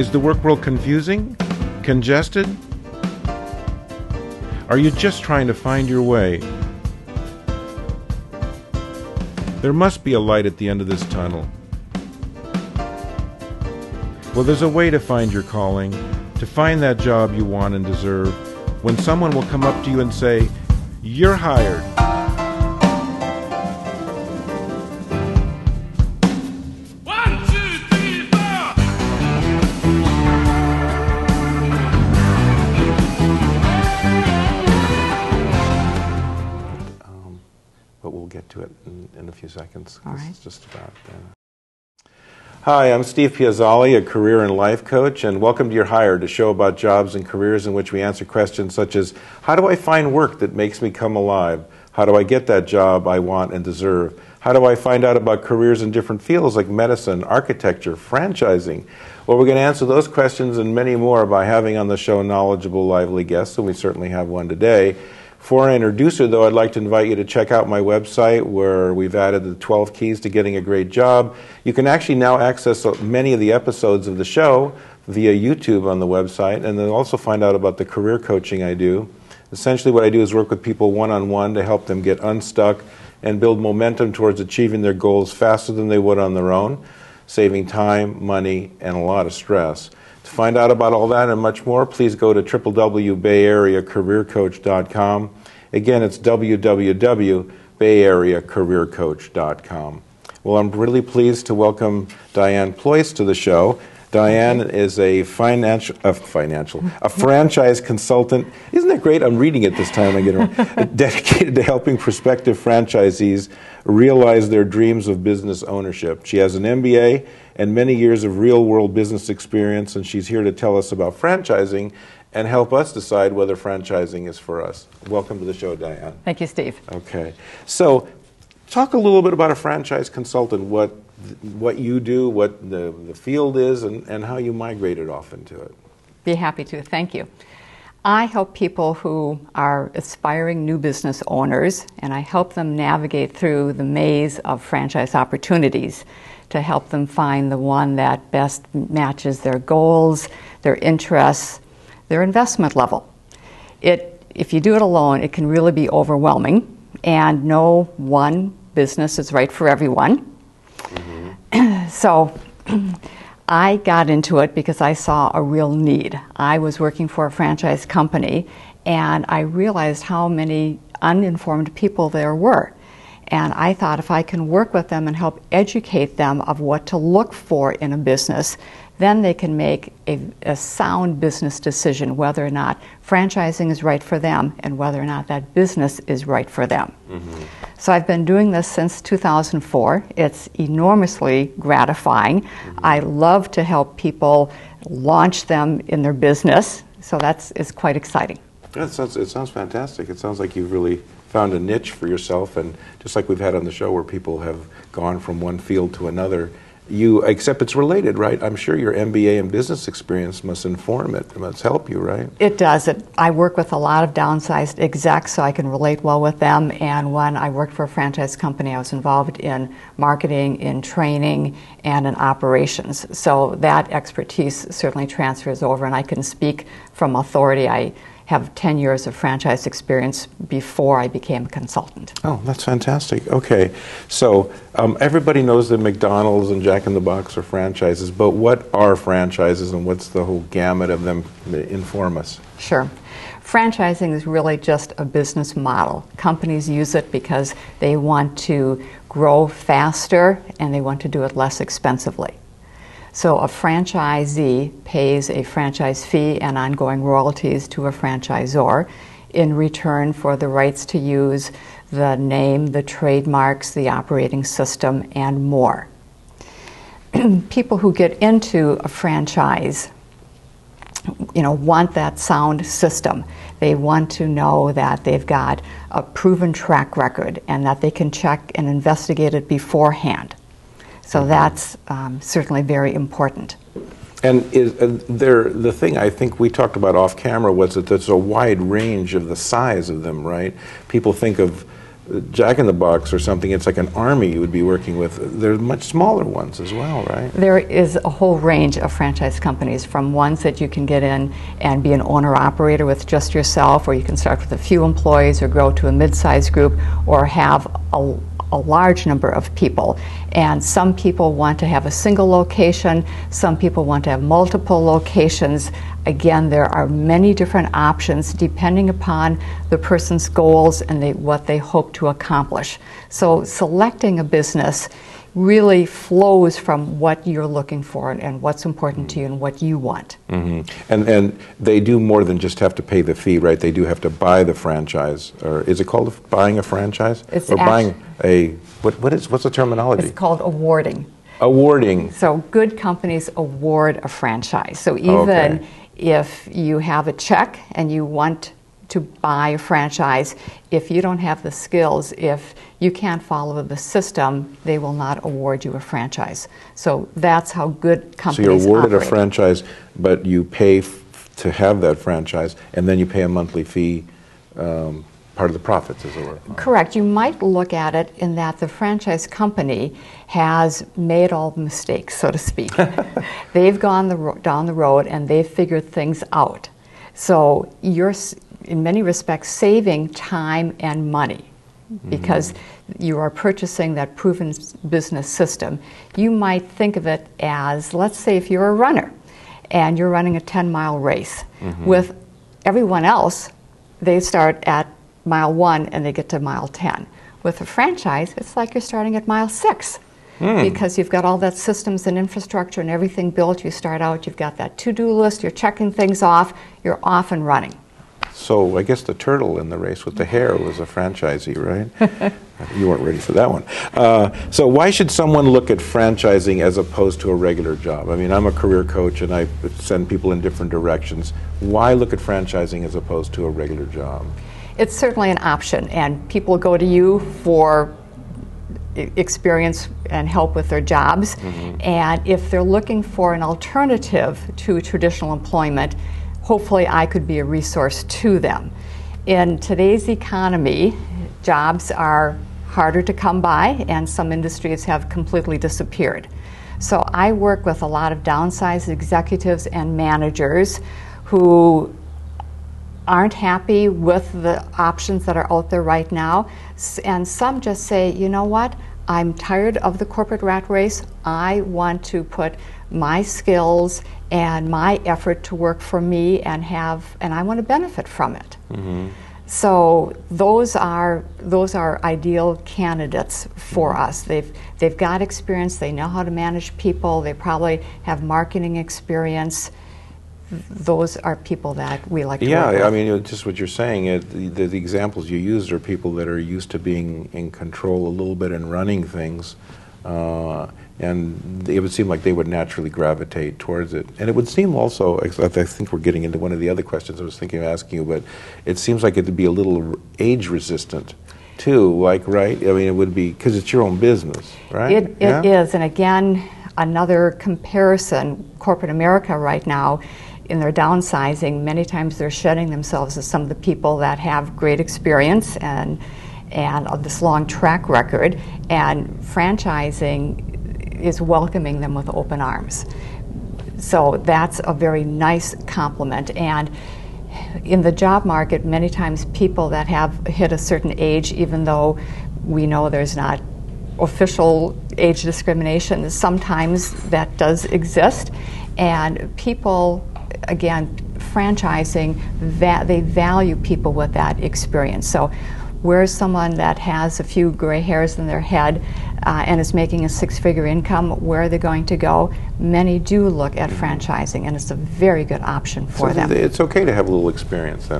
Is the work world confusing? Congested? Are you just trying to find your way? There must be a light at the end of this tunnel. Well, there's a way to find your calling, to find that job you want and deserve, when someone will come up to you and say, You're hired. Few seconds. All right. It's just about. Uh... Hi, I'm Steve Piazzale, a career and life coach, and welcome to You're Hired, a show about jobs and careers in which we answer questions such as How do I find work that makes me come alive? How do I get that job I want and deserve? How do I find out about careers in different fields like medicine, architecture, franchising? Well, we're going to answer those questions and many more by having on the show knowledgeable, lively guests, and we certainly have one today. Before I introduce her, though, I'd like to invite you to check out my website where we've added the 12 keys to getting a great job. You can actually now access many of the episodes of the show via YouTube on the website, and then also find out about the career coaching I do. Essentially, what I do is work with people one on one to help them get unstuck and build momentum towards achieving their goals faster than they would on their own, saving time, money, and a lot of stress. To find out about all that and much more, please go to www.bayareacareercoach.com. Again, it's www.bayareacareercoach.com. Well, I'm really pleased to welcome Diane Pleuss to the show. Diane is a financial, a uh, financial, a franchise consultant. Isn't that great? I'm reading it this time. I get it dedicated to helping prospective franchisees realize their dreams of business ownership. She has an MBA and many years of real-world business experience, and she's here to tell us about franchising and help us decide whether franchising is for us. Welcome to the show, Diane. Thank you, Steve. Okay. So, talk a little bit about a franchise consultant, what, what you do, what the, the field is, and, and how you migrated off into it. Be happy to. Thank you. I help people who are aspiring new business owners, and I help them navigate through the maze of franchise opportunities to help them find the one that best matches their goals, their interests, their investment level. It, if you do it alone, it can really be overwhelming, and no one business is right for everyone. Mm-hmm. so I got into it because I saw a real need. I was working for a franchise company and I realized how many uninformed people there were. And I thought if I can work with them and help educate them of what to look for in a business, then they can make a, a sound business decision whether or not franchising is right for them and whether or not that business is right for them. Mm-hmm. So I've been doing this since 2004. It's enormously gratifying. Mm-hmm. I love to help people launch them in their business, so that's is quite exciting. That sounds, it sounds fantastic. It sounds like you've really found a niche for yourself, and just like we've had on the show where people have gone from one field to another, you, except it's related, right? I'm sure your MBA and business experience must inform it, must help you, right? It does. It, I work with a lot of downsized execs, so I can relate well with them. And when I worked for a franchise company, I was involved in marketing, in training, and in operations. So that expertise certainly transfers over, and I can speak from authority. I have 10 years of franchise experience before I became a consultant. Oh, that's fantastic. Okay, so um, everybody knows that McDonald's and Jack in the Box are franchises, but what are franchises and what's the whole gamut of them? Inform us. Sure. Franchising is really just a business model. Companies use it because they want to grow faster and they want to do it less expensively. So a franchisee pays a franchise fee and ongoing royalties to a franchisor in return for the rights to use the name, the trademarks, the operating system, and more. People who get into a franchise you know, want that sound system. They want to know that they've got a proven track record and that they can check and investigate it beforehand. So that's um, certainly very important. And is, uh, there, the thing I think we talked about off camera was that there's a wide range of the size of them, right? People think of Jack in the Box or something, it's like an army you would be working with. There's much smaller ones as well, right? There is a whole range of franchise companies from ones that you can get in and be an owner operator with just yourself, or you can start with a few employees or grow to a mid sized group or have a, a large number of people. And some people want to have a single location, some people want to have multiple locations. Again, there are many different options depending upon the person's goals and they, what they hope to accomplish. So, selecting a business really flows from what you're looking for and, and what's important to you and what you want. hmm And and they do more than just have to pay the fee, right? They do have to buy the franchise, or is it called buying a franchise, It's or buying a what? What is what's the terminology? It's called awarding. Awarding. So good companies award a franchise. So even Okay. If you have a check and you want to buy a franchise, if you don't have the skills, if you can't follow the system, they will not award you a franchise. So that's how good companies. Are. So you're awarded a franchise, but you pay f- to have that franchise, and then you pay a monthly fee, um, part of the profits, as it were. Correct. You might look at it in that the franchise company has made all the mistakes, so to speak. they've gone the ro- down the road and they've figured things out. So you're, in many respects, saving time and money because mm-hmm. you are purchasing that proven business system. You might think of it as, let's say, if you're a runner and you're running a 10 mile race mm-hmm. with everyone else, they start at mile one and they get to mile 10. With a franchise, it's like you're starting at mile six because you've got all that systems and infrastructure and everything built. You start out, you've got that to do list, you're checking things off, you're off and running. So I guess the turtle in the race with the hare was a franchisee, right? you weren't ready for that one. Uh, so why should someone look at franchising as opposed to a regular job? I mean, I'm a career coach and I send people in different directions. Why look at franchising as opposed to a regular job? It's certainly an option, and people go to you for experience and help with their jobs. Mm-hmm. And if they're looking for an alternative to traditional employment, hopefully I could be a resource to them. In today's economy, jobs are harder to come by, and some industries have completely disappeared. So I work with a lot of downsized executives and managers who aren't happy with the options that are out there right now. And some just say, you know what? I'm tired of the corporate rat race. I want to put my skills and my effort to work for me and have and I want to benefit from it. Mm-hmm. So those are those are ideal candidates for mm-hmm. us. They've they've got experience. They know how to manage people. They probably have marketing experience. Those are people that we like to Yeah. I mean, just what you're saying, it, the, the, examples you used are people that are used to being in control a little bit and running things. Uh, and it would seem like they would naturally gravitate towards it. And it would seem also, I think we're getting into one of the other questions I was thinking of asking you, but it seems like it would be a little age resistant too, like, right? I mean, it would be, because it's your own business, right? It, it is, and again, another comparison. Corporate America right now, in their downsizing, many times they're shedding themselves as some of the people that have great experience and and this long track record, and franchising is welcoming them with open arms. So that's a very nice compliment. And in the job market, many times people that have hit a certain age, even though we know there's not official age discrimination, sometimes that does exist. And people, again, franchising, va- they value people with that experience. So where's someone that has a few gray hairs in their head uh, and is making a six figure income, where are they going to go? Many do look at franchising, and it's a very good option for So them. It's okay to have a little experience then.